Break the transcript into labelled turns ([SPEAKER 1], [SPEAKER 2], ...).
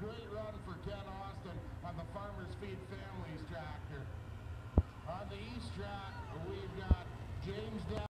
[SPEAKER 1] Great run for Ken Austin on the Farmers Feed Families tractor. On the east track,